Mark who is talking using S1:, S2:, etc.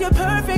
S1: you're perfect,